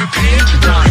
prepared to die.